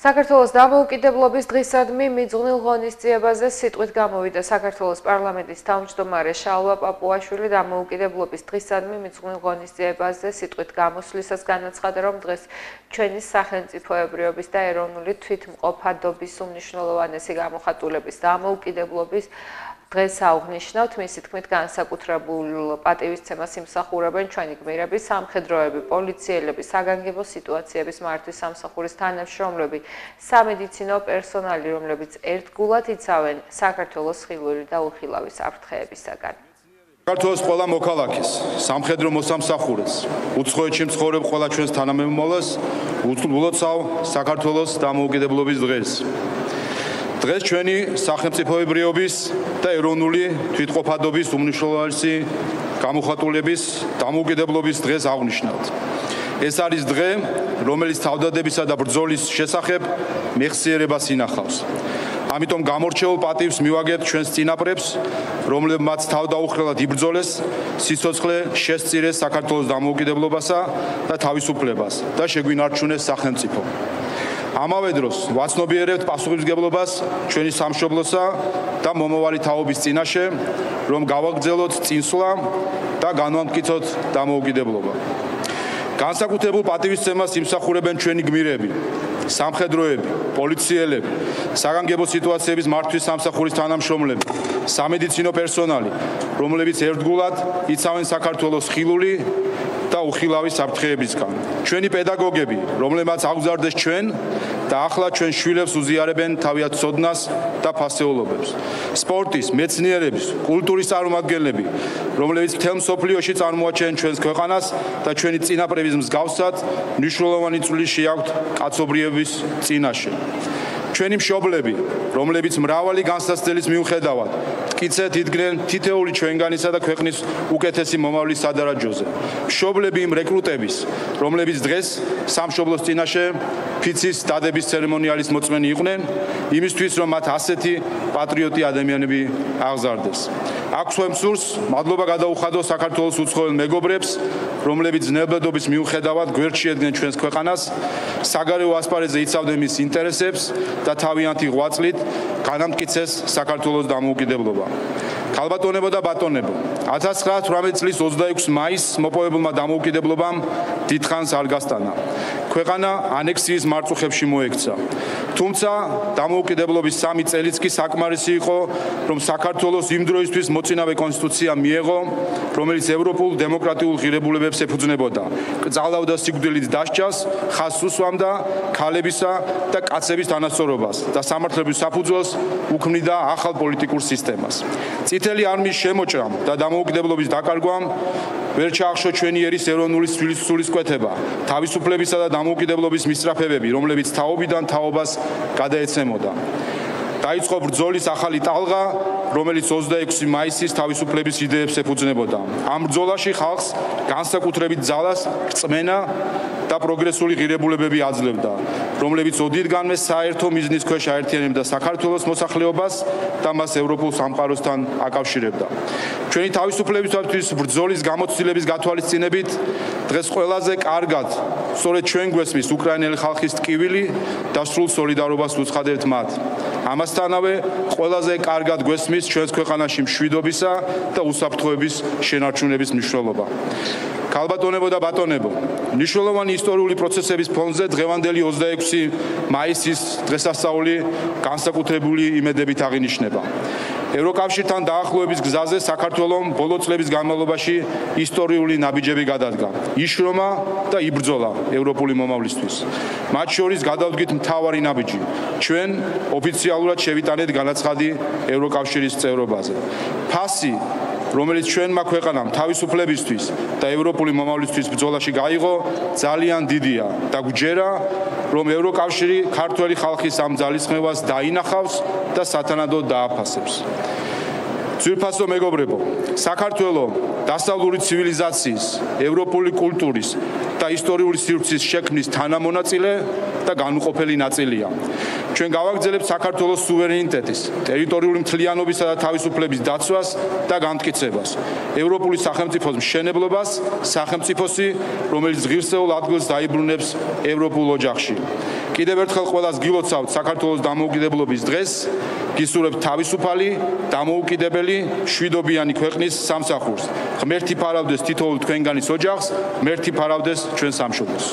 საქართველოს დამოუკიდებლობის დღისადმი მიძღვნილ ღონისძიებაზე სიტყვით გამოვიდა. საქართველოს პარლამენტის თავმჯდომარე შალვა პაპუაშვილი დამოუკიდებლობის დღისადმი მიძღვნილ ღონისძიებაზე სიტყვით გამოსვლისას განაცხადა რომ დღეს ჩვენი სახელმწიფოებრიობის და ეროვნული თვითმყოფადობის უმნიშვნელოვანესი გამოხატულების დამოუკიდებლობის დღეს აღვნიშნავთ. მისი თქმით განსაკუთრებულ პატივისცემას იმსახურებენ ჩვენი გმირები, სამხედროები, პოლიციელები, საგანგებო სიტუაციების მართვის სამსახურის თანამშრომლები, სამედიცინო პერსონალი, რომლებიც ერთგულად იცავენ საქართველოს ხილული და უხილავი საფრთხეებისაგან. საქართველოს ყველა მოქალაქეს, სამხედრო მოსამსახურეს, უცხოეთში მცხოვრებ ყველა ჩვენს თანამემამულეს ულოცავ საქართველოს დამოუკიდებლობის დღეს. დღეს ჩვენი სახელმწიფოებრიობის და ეროვნული თვითყოფადობის უმნიშვნელოვანესი გამოხატულების დამოუკიდებლობის დღეს აღნიშნავთ. ეს არის დღე, რომელიც თავდადებისა და ბრძოლის შესახებ მეხსიერებას ინახავს. ამიტომ გამორჩეულ პატივს მივაგებთ ჩვენს წინაპრებს, რომლებმაც თავდაუხრელად იბრძოლეს სიცოცხლე შესწირეს საქართველოს დამოუკიდებლობასა და თავისუფლებას და შეგვინარჩუნეს სახელმწიფო. ამავე დროს ვაცნობიერებთ პასუხისგებლობას ჩვენი სამშობლოსა და მომავალი თაობის წინაშე, რომ გავაგრძელოთ წინსვლა და განვამტკიცოთ დამოუკიდებლობა. განსაკუთრებულ პატივისცემას იმსახურებენ ჩვენი გმირები, სამხედროები, პოლიციელები, საგანგებო სიტუაციების მართვის სამსახურის თანამშრომლები, სამედიცინო პერსონალი, რომლებიც ერთგულად იცავენ საქართველოს ხილული და უხილავი საფრთხეებისგან. ჩვენი პედაგოგები, რომლებმაც აღზარდეს ჩვენ და ახლა ჩვენ შვილებს უზიარებენ თავიანთ სოდნას და ფასეულობებს. სპორტის, მეცნიერების, კულტურის წარმომადგენლები, რომლებიც მთელ მსოფლიოში წარმოაჩენენ ჩვენს ქვეყანას და ჩვენი წინაპრების მსგავსად, მნიშვნელოვანი წვლილი შეაქვთ კაცობრიობის წინაშე. ჩვენი მშობლები, რომლებიც მრავალი განსაცდელის მიუხედავად მტკიცედ იდგნენ თითეული ჩვენგანისა და ქვეყნის უკეთესი მომავლის სადარაჯოზე. მშობლები იმ რეკრუტების, რომლებიც დღეს სამშობლოს წინაშე ფიცის დადების ცერემონიალის მოწმენი იყვნენ, იმისთვის რომ მათ ასეთი პატრიოტი ადამიანები აღზარდეს. აქვსვე მსურს მადლობა გადაუხადო საქართველოს უცხოელ მეგობრებს, რომლებიც ნებადობის მიუხედავად გვერდში ედგნენ ჩვენს ქვეყანას, საგარეო ასპარეზზე იცავდნენ მის ინტერესებს და თავიანთი ღვაწლით განამტკიცეს საქართველოს დამოუკიდებლობა. ქალბატონებო და ბატონებო 1918 წლის 26 მაისს მოპოვებულმა დამოუკიდებლობამ დიდხანს არ გასტანა ქვეყანა ანექსიის მარწუხებში მოექცა. თუმცა დამოუკიდებლობის 3 წელიც კი საკმარისი იყო რომ საქართველოს იმ დროისთვის მოწინავე კონსტიტუცია მიეღო რომელიც ევროპულ დემოკრატიულ ღირებულებებს ეფუძნებოდა. კძალავდა სიკვდილით დასჯას ხაზს უსვამდა ქალებისა და კაცების თანასწორობას და სამართლების საფუძველს უქმნიდა ახალ პოლიტიკურ სისტემას წითელი არმიის შემოჭრამ და დამოუკიდებლობის დაკარგვამ ვერ ჩაახშო ჩვენი ერის ეროვნული სულისკვეთება, თავისუფლებისა და დამოუკიდებლობის მისწრაფებები, რომლებიც თაობიდან თაობას გადაეცემოდა. დაიწყო ბრძოლის ახალი ტალღა, რომელიც 26 მაისის თავისუფლების იდეებს ეფუძნებოდა. ამ ბრძოლაში ხალხს განსაკუთრებით ძალას, რწმენა და პროგრესული ღირებულებები აძლევდა, რომლებიც ოდითგანვე საერთო მიზნის ქვეშ აერთიანებდა საქართველოს მოსახლეობას და მას ევროპულ სამყაროსთან აკავშირებდა. ჩვენი თავისუფლებისათვის ბრძოლის გამოცდილების გათვალისწინებით დღეს ყველაზე კარგად სწორედ ჩვენ გვესმის უკრაინელი ხალხის ტკივილი და სრულ სოლიდარობას უცხადებთ მათ. ამასთანავე ყველაზე კარგად გვესმის ჩვენს ქვეყანაში მშვიდობისა და უსაფრთხოების შენარჩუნების მნიშვნელობა. ქალბატონებო და ბატონებო, ნიშნულოვანი ისტორიული პროცესების ფონზე დღევანდელი 26 მაისის დღესასწაული განსაკუთრებული იმედებით აღინიშნება. ევროკავშირთან დაახლოების გზაზე საქართველოს ბოლო წლების განმავლობაში ისტორიული ნაბიჯები გადადგა. იშრომა და იბრძოლა ევროპული მომავლისთვის. მათ შორის გადავდგით მთავარი ნაბიჯი. ჩვენ ოფიციალურად შევიტანეთ განაცხადი ევროკავშირის წევრობაზე. ფასი რომელიც ჩვენმა ქვეყანამ თავისუფლებისთვის და ევროპული მომავლისთვის ბრძოლაში გაიღო, ძალიან დიდია და გვჯერა, რომ ევროკავშირი ქართველი ხალხის ამ ძალისხმევას დაინახავს და სათანადოდ დააფასებს. ძვირფასო მეგობრებო, საქართველოს დასავლური ცივილიზაციის, ევროპული კულტურის ისტორიული სივრცის შექმნის თანამონაწილე და განუყოფელი ნაწილია. ჩვენ გავაგრძელებთ საქართველოს სუვერენიტეტის, ტერიტორიული მთლიანობისა და თავისუფლების დაცვას და განმტკიცებას, ევროპული სახელმწიფოს მშენებლობას, სახელმწიფოსი, რომელიც ღირსეულ ადგილს დაიბრუნებს ევროპულ ოჯახში. კიდევ ერთხელ ყველას გილოცავთ საქართველოს დამოუკიდებლობის დღეს, გისურვებთ თავისუფალი, დამოუკიდებელი, შვიდობიანი ქვეყნის სამსახურს. ღმერთი ფარავდეს თითოეულ თქვენგანის ოჯახს, ღმერთი ფარავდეს ჩვენ სამშობლოს.